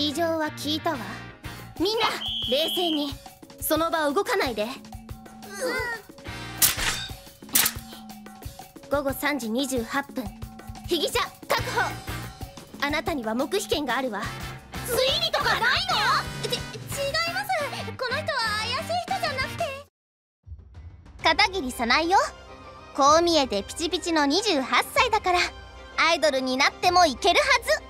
事情は聞いたわ。みんな冷静に。その場を動かないで。午後3時28分。被疑者確保。あなたには黙秘権があるわ。推理とかないの？ち違います。この人は怪しい人じゃなくて。片桐さないよ。こう見えてピチピチの28歳だから。アイドルになってもいけるはず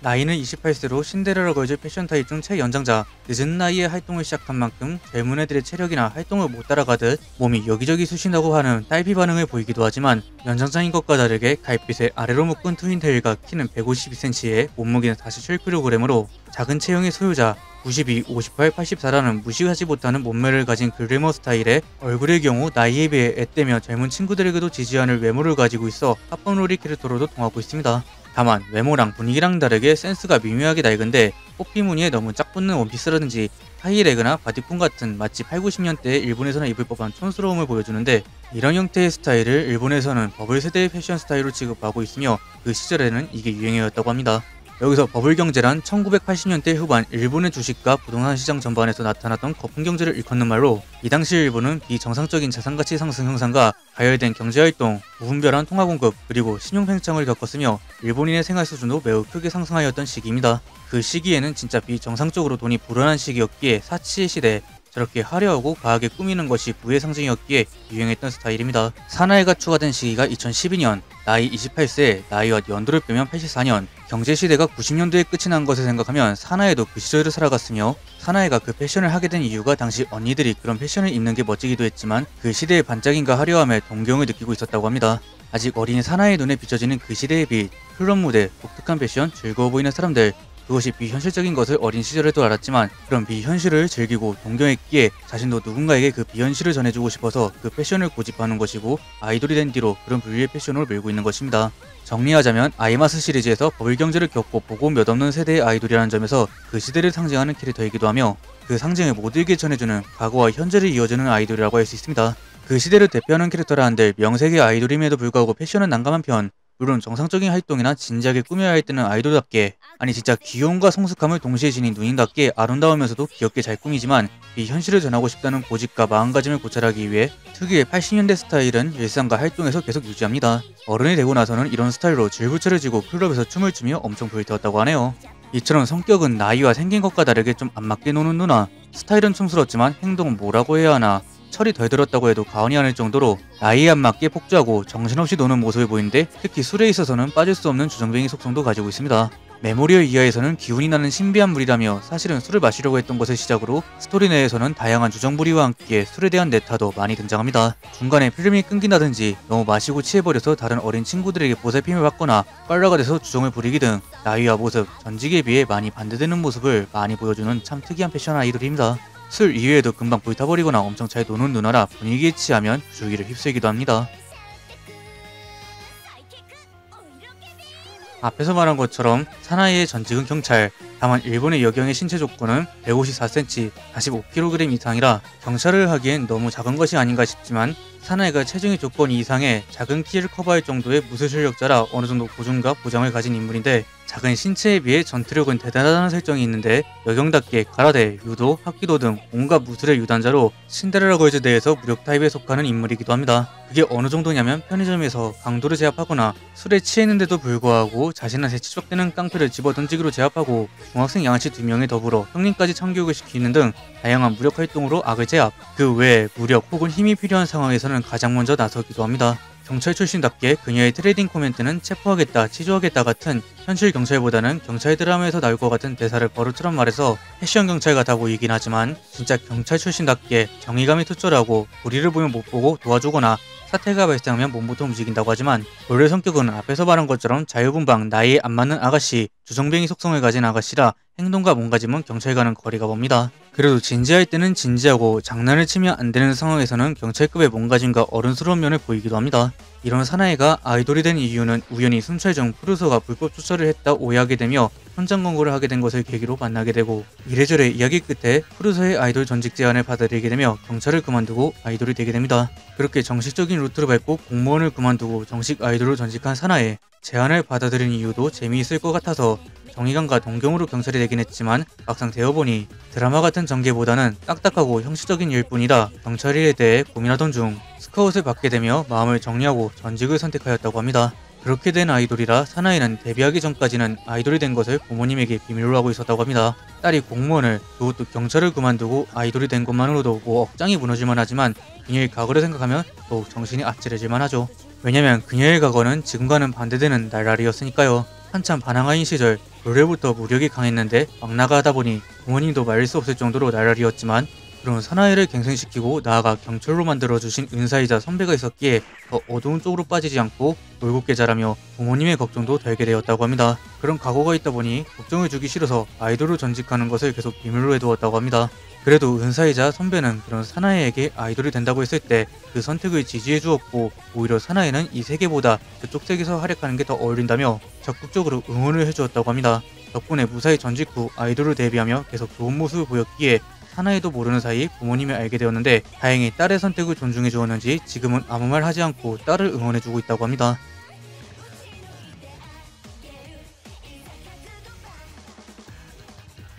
나이는 28세로 신데렐라 걸즈 패션 타입 중 최연장자, 늦은 나이에 활동을 시작한 만큼 젊은 애들의 체력이나 활동을 못 따라가듯 몸이 여기저기 쑤신다고 하는 딸피 반응을 보이기도 하지만 연장자인 것과 다르게 갈빛의 아래로 묶은 twin tail과 키는 152cm에 몸무게는 47kg으로 작은 체형의 소유자, 92, 58, 84라는 무시하지 못하는 몸매를 가진 글래머 스타일의 얼굴의 경우 나이에 비해 앳되며 젊은 친구들에게도 지지 않는 외모를 가지고 있어 합법로리 캐릭터로도 통하고 있습니다. 다만 외모랑 분위기랑 다르게 센스가 미묘하게 낡은데 호피 무늬에 너무 짝 붙는 원피스라든지 high leg나 bodycon 같은 마치 8, 90년대에 일본에서는 입을 법한 촌스러움을 보여주는데 이런 형태의 스타일을 일본에서는 버블 세대의 패션 스타일로 취급하고 있으며 그 시절에는 이게 유행이었다고 합니다. 여기서 버블 경제란 1980년대 후반 일본의 주식과 부동산 시장 전반에서 나타났던 거품 경제를 일컫는 말로 이 당시 일본은 비정상적인 자산가치 상승 현상과 가열된 경제활동, 무분별한 통화 공급, 그리고 신용 팽창을 겪었으며 일본인의 생활 수준도 매우 크게 상승하였던 시기입니다. 그 시기에는 진짜 비정상적으로 돈이 불어난 시기였기에 사치의 시대, 저렇게 화려하고 과하게 꾸미는 것이 부의 상징이었기에 유행했던 스타일입니다. 사나이가 추가된 시기가 2012년, 나이 28세, 나이와 연도를 빼면 84년, 경제시대가 90년도에 끝이 난 것을 생각하면 사나이도 그 시절을 살아갔으며 사나이가 그 패션을 하게 된 이유가 당시 언니들이 그런 패션을 입는 게 멋지기도 했지만 그 시대의 반짝임과 화려함에 동경을 느끼고 있었다고 합니다. 아직 어린 사나이의 눈에 비춰지는 그 시대의 빛, 클럽 무대, 독특한 패션, 즐거워 보이는 사람들, 그것이 비현실적인 것을 어린 시절에도 알았지만 그런 비현실을 즐기고 동경했기에 자신도 누군가에게 그 비현실을 전해주고 싶어서 그 패션을 고집하는 것이고 아이돌이 된 뒤로 그런 분류의 패션으로 밀고 있는 것입니다. 정리하자면 아이마스 시리즈에서 버블 경제를 겪고 보고 몇 없는 세대의 아이돌이라는 점에서 그 시대를 상징하는 캐릭터이기도 하며 그 상징을 모두에게 전해주는 과거와 현재를 이어주는 아이돌이라고 할 수 있습니다. 그 시대를 대표하는 캐릭터라 한들 명색의 아이돌임에도 불구하고 패션은 난감한 편 물론 정상적인 활동이나 진지하게 꾸며야 할 때는 아이돌답게 아니 진짜 귀여움과 성숙함을 동시에 지닌 누님답게 아름다우면서도 귀엽게 잘 꾸미지만 이 현실을 전하고 싶다는 고집과 마음가짐을 고찰하기 위해 특유의 80년대 스타일은 일상과 활동에서 계속 유지합니다. 어른이 되고 나서는 이런 스타일로 질부처를 지고 클럽에서 춤을 추며 엄청 불태웠다고 하네요. 이처럼 성격은 나이와 생긴 것과 다르게 좀 안 맞게 노는 누나 스타일은 촌스럽지만 행동은 뭐라고 해야 하나 철이 덜 들었다고 해도 과언이 아닐 정도로 나이에 안 맞게 폭주하고 정신없이 노는 모습을 보이는데 특히 술에 있어서는 빠질 수 없는 주정뱅이 속성도 가지고 있습니다. memorial 2화에서는 기운이 나는 신비한 물이라며 사실은 술을 마시려고 했던 것을 시작으로 스토리 내에서는 다양한 주정부리와 함께 술에 대한 ネタ도 많이 등장합니다. 중간에 필름이 끊긴다든지 너무 마시고 취해버려서 다른 어린 친구들에게 보살핌을 받거나 꽐라가 돼서 주정을 부리기 등 나이와 모습, 전직에 비해 많이 반대되는 모습을 많이 보여주는 참 특이한 패션 아이돌입니다. 술 이외에도 금방 불타버리거나 엄청 잘 노는 누나라 분위기에 취하면 주위를 휩쓸기도 합니다. 앞에서 말한 것처럼 사나이의 전직은 경찰, 다만 일본의 여경의 신체 조건은 154cm, 45kg 이상이라 경찰을 하기엔 너무 작은 것이 아닌가 싶지만 사나이가 체중의 조건 이상의 작은 키를 커버할 정도의 무술 실력자라 어느 정도 고중과 보장을 가진 인물인데 작은 신체에 비해 전투력은 대단하다는 설정이 있는데 여경답게 가라데, 유도, 합기도 등 온갖 무술의 유단자로 신데렐라 걸즈 내에서 무력 타입에 속하는 인물이기도 합니다. 그게 어느 정도냐면 편의점에서 강도를 제압하거나 술에 취했는데도 불구하고 자신한테 치적되는 깡패를 집어 던지기로 제압하고 중학생 양아치 두 명에 더불어 형님까지 참교육을 시키는 등 다양한 무력 활동으로 악을 제압, 그 외에 무력 혹은 힘이 필요한 상황에서는 가장 먼저 나서기도 합니다. 경찰 출신답게 그녀의 trading comment는 체포하겠다, 취조하겠다 같은 현실 경찰보다는 경찰 드라마에서 나올 것 같은 대사를 버릇처럼 말해서 패션 경찰 같아 보이긴 하지만 진짜 경찰 출신답게 정의감이 투철하고 불의를 보면 못 보고 도와주거나 사태가 발생하면 몸부터 움직인다고 하지만 원래 성격은 앞에서 말한 것처럼 자유분방, 나이에 안 맞는 아가씨, 주정뱅이 속성을 가진 아가씨라 행동과 몸가짐은 경찰과는 거리가 멉니다. 그래도 진지할 때는 진지하고 장난을 치면 안 되는 상황에서는 경찰급의 몸가짐과 어른스러운 면을 보이기도 합니다. 이런 사나이가 아이돌이 된 이유는 우연히 순찰 중 푸르소가 불법 주차를 했다 오해하게 되며 현장 광고를 하게 된 것을 계기로 만나게 되고 이래저래 이야기 끝에 푸르소의 아이돌 전직 제안을 받아들이게 되며 경찰을 그만두고 아이돌이 되게 됩니다. 그렇게 정식적인 루트를 밟고 공무원을 그만두고 정식 아이돌로 전직한 사나이 제안을 받아들인 이유도 재미있을 것 같아서 정의감과 동경으로 경찰이 되긴 했지만 막상 되어보니 드라마 같은 전개보다는 딱딱하고 형식적인 일 뿐이다 경찰일에 대해 고민하던 중 스카웃을 받게 되며 마음을 정리하고 전직을 선택하였다고 합니다. 그렇게 된 아이돌이라 사나이는 데뷔하기 전까지는 아이돌이 된 것을 부모님에게 비밀로 하고 있었다고 합니다. 딸이 공무원을 그것도 경찰을 그만두고 아이돌이 된 것만으로도 뭐 억장이 무너질만 하지만 그녀의 과거를 생각하면 더욱 정신이 아찔해질만 하죠. 왜냐면 그녀의 과거는 지금과는 반대되는 날라리였으니까요. 한참 반항아인 시절 노래부터 무력이 강했는데 막 나가다 보니 부모님도 말릴 수 없을 정도로 날라리였지만 그런 사나이를 갱생시키고 나아가 경찰로 만들어주신 은사이자 선배가 있었기에 더 어두운 쪽으로 빠지지 않고 놀곱게 자라며 부모님의 걱정도 덜게 되었다고 합니다. 그런 각오가 있다 보니 걱정을 주기 싫어서 아이돌로 전직하는 것을 계속 비밀로 해두었다고 합니다. 그래도 은사이자 선배는 그런 사나이에게 아이돌이 된다고 했을 때 그 선택을 지지해 주었고 오히려 사나이는 이 세계보다 그쪽 세계에서 활약하는 게 더 어울린다며 적극적으로 응원을 해주었다고 합니다. 덕분에 무사히 전직 후 아이돌을 데뷔하며 계속 좋은 모습을 보였기에 사나이도 모르는 사이 부모님이 알게 되었는데 다행히 딸의 선택을 존중해 주었는지 지금은 아무 말 하지 않고 딸을 응원해 주고 있다고 합니다.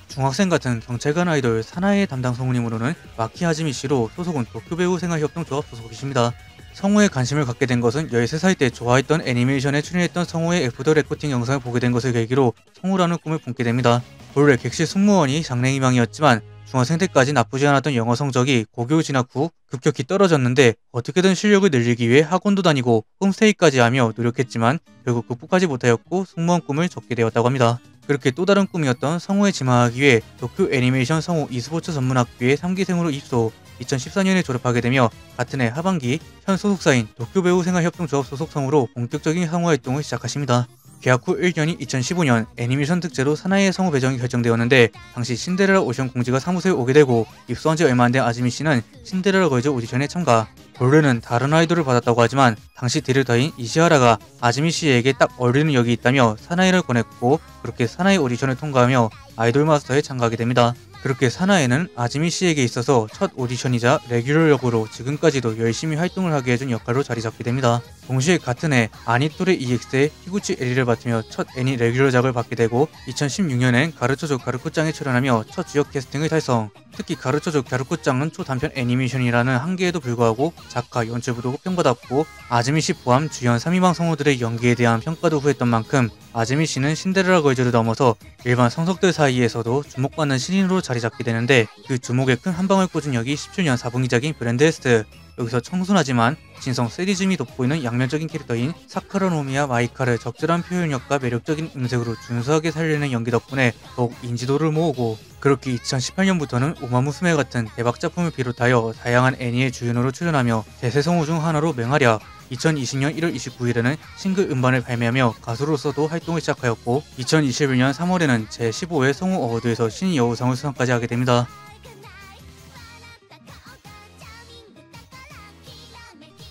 중학생 같은 경찰관 아이돌 사나이의 담당 성우님으로는 마키 하지미 씨로 소속은 도쿄배우 생활협동조합 소속이십니다. 성우에 관심을 갖게 된 것은 13살 때 좋아했던 애니메이션에 출연했던 성우의 after recording 영상을 보게 된 것을 계기로 성우라는 꿈을 품게 됩니다. 본래 객실 승무원이 장래희망이었지만 중학생 때까지 나쁘지 않았던 영어 성적이 고교 진학 후 급격히 떨어졌는데 어떻게든 실력을 늘리기 위해 학원도 다니고 홈스테이까지 하며 노력했지만 결국 극복하지 못하였고 승무원 꿈을 접게 되었다고 합니다. 그렇게 또 다른 꿈이었던 성우에 지망하기 위해 도쿄 애니메이션 성우 e스포츠 전문학교에 3기생으로 입소 2014년에 졸업하게 되며 같은 해 하반기 현 소속사인 도쿄배우 생활협동조합 소속 성우로 본격적인 성우 활동을 시작하십니다. 계약 후 1년이 2015년 애니메이션 특제로 사나에의 성우 배정이 결정되었는데 당시 신데렐라 오디션 공지가 사무소에 오게 되고 입소한 지 얼마 안 된 아즈미 씨는 신데렐라 걸즈 오디션에 참가. 본래는 다른 아이돌을 받았다고 하지만 당시 디렉터인 이시하라가 아즈미 씨에게 딱 어울리는 역이 있다며 사나에를 권했고 그렇게 사나에 오디션을 통과하며 아이돌 마스터에 참가하게 됩니다. 그렇게 사나에는 아즈미 씨에게 있어서 첫 오디션이자 regular 역으로 지금까지도 열심히 활동을 하게 해준 역할로 자리 잡게 됩니다. 동시에 같은 해 아니토레 EX의 히구치 에리를 맡으며 첫 애니 regular작을 받게 되고 2016년엔 가르쳐줘 가르코짱에 출연하며 첫 주역 캐스팅을 달성. 특히 가르쳐줘 가르코짱은 초단편 애니메이션이라는 한계에도 불구하고 작가, 연출부도 호평받았고 아즈미 씨 포함 주연 3인방 성우들의 연기에 대한 평가도 후했던 만큼 아즈미 씨는 신데렐라 걸즈를 넘어서 일반 성덕들 사이에서도 주목받는 신인으로 자리 잡게 되는데 그 주목에 큰 한방을 꽂은 역이 17년 4분기작인 블렌드 S 여기서 청순하지만 진성 사디즘이 돋보이는 양면적인 캐릭터인 사쿠라노미야 마이카를 적절한 표현력과 매력적인 음색으로 준수하게 살리는 연기 덕분에 더욱 인지도를 모으고 그렇게 2018년부터는 우마무스메 같은 대박 작품을 비롯하여 다양한 애니의 주연으로 출연하며 대세 성우 중 하나로 맹활약 2020년 1월 29일에는 싱글 음반을 발매하며 가수로서도 활동을 시작하였고 2021년 3월에는 제15회 성우 어워드에서 신인 여우상을 수상까지 하게 됩니다.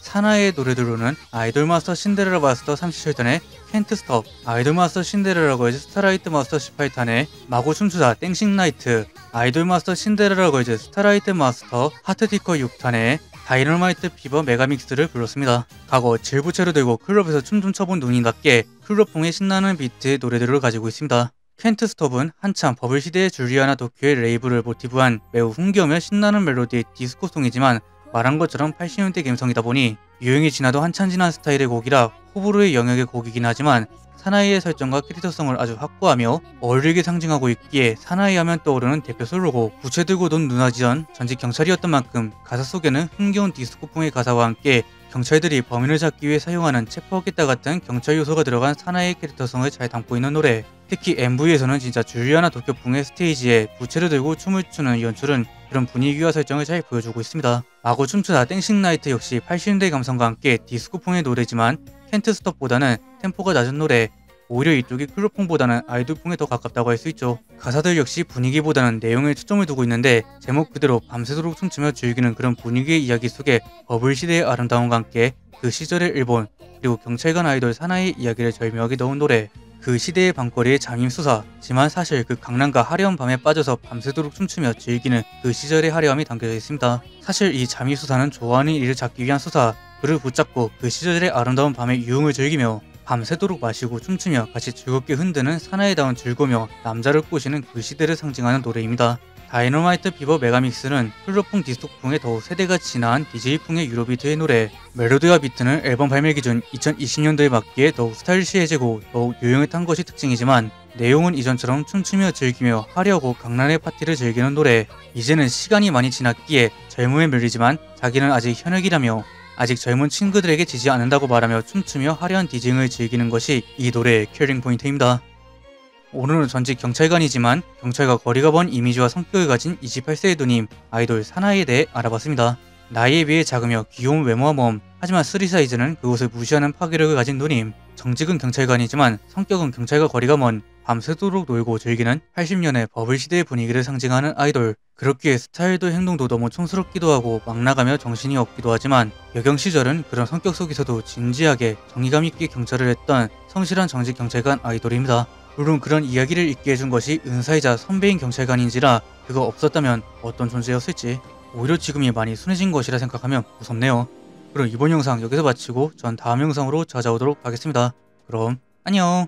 사나에의 노래들로는 아이돌 마스터 신데렐라 마스터 37탄의 캔트 스톱, 아이돌 마스터 신데렐라 걸즈 스타라이트 마스터 18탄의 마고 춤추다 Dancing Night, 아이돌 마스터 신데렐라 걸즈 스타라이트 마스터 Heart Ticker 6탄의 Dynamite Fever Megamix를 불렀습니다. 과거 쥘부채로 들고 클럽에서 춤 좀 춰본 누님답게 클럽풍의 신나는 비트의 노래들을 가지고 있습니다. 켄트 스톱은 한참 버블 시대의 줄리아나 도쿄의 rave를 모티브한 매우 흥겨우며 신나는 멜로디의 디스코 song이지만 말한 것처럼 80년대 감성이다 보니 유행이 지나도 한참 지난 스타일의 곡이라 호불호의 영역의 곡이긴 하지만 사나에의 설정과 캐릭터성을 아주 확고하며 어울리게 상징하고 있기에 사나에 하면 떠오르는 대표 솔로곡 부채 들고 논 누나지연 전직 경찰이었던 만큼 가사 속에는 흥겨운 디스코풍의 가사와 함께 경찰들이 범인을 잡기 위해 사용하는 체포하겠다 같은 경찰 요소가 들어간 사나에의 캐릭터성을 잘 담고 있는 노래 특히 MV에서는 진짜 줄리아나 도쿄풍의 스테이지에 부채를 들고 춤을 추는 연출은 그런 분위기와 설정을 잘 보여주고 있습니다. 마고 춤추다 Dancing Night 역시 80년대 감성과 함께 디스코풍의 노래지만 켄트 스톱보다는 템포가 낮은 노래 오히려 이쪽이 클로풍보다는 아이돌풍에 더 가깝다고 할 수 있죠. 가사들 역시 분위기보다는 내용에 초점을 두고 있는데 제목 그대로 밤새도록 춤추며 즐기는 그런 분위기의 이야기 속에 버블 시대의 아름다움과 함께 그 시절의 일본 그리고 경찰관 아이돌 사나이의 이야기를 절묘하게 넣은 노래 그 시대의 밤거리의 잠입 수사 지만 사실 그 강남과 화려한 밤에 빠져서 밤새도록 춤추며 즐기는 그 시절의 화려함이 담겨져 있습니다. 사실 이 잠입 수사는 좋아하는 일을 잡기 위한 수사 그를 붙잡고 그 시절의 아름다운 밤의 유흥을 즐기며 밤새도록 마시고 춤추며 같이 즐겁게 흔드는 사나에다운 즐기며 남자를 꼬시는 그 시대를 상징하는 노래입니다. Dynamite Fever Megamix는 클럽풍 디스코풍의 더욱 세대가 진화한 DJ풍의 Eurobeat의 노래 멜로디와 비트는 앨범 발매 기준 2020년도에 맞기에 더욱 stylish해지고 더욱 탄 것이 특징이지만 내용은 이전처럼 춤추며 즐기며 화려하고 광란의 파티를 즐기는 노래 이제는 시간이 많이 지났기에 젊음에 밀리지만 자기는 아직 현역이라며 아직 젊은 친구들에게 지지 않는다고 말하며 춤추며 화려한 DJing을 즐기는 것이 이 노래의 killing point입니다. 오늘은 전직 경찰관이지만 경찰과 거리가 먼 이미지와 성격을 가진 28세의 누님 아이돌 사나에에 대해 알아봤습니다. 나이에 비해 작으며 귀여운 외모와 몸 하지만 three size는 그것을 무시하는 파괴력을 가진 누님 전직은 경찰관이지만 성격은 경찰과 거리가 먼 밤새도록 놀고 즐기는 80년의 버블 시대의 분위기를 상징하는 아이돌 그렇기에 스타일도 행동도 너무 촌스럽기도 하고 막 나가며 정신이 없기도 하지만 여경 시절은 그런 성격 속에서도 진지하게 정의감 있게 경찰을 했던 성실한 정직 경찰관 아이돌입니다. 물론 그런 이야기를 읽게 해준 것이 은사이자 선배인 경찰관인지라 그거 없었다면 어떤 존재였을지 오히려 지금이 많이 순해진 것이라 생각하면 무섭네요. 그럼 이번 영상 여기서 마치고 전 다음 영상으로 찾아오도록 하겠습니다. 그럼 안녕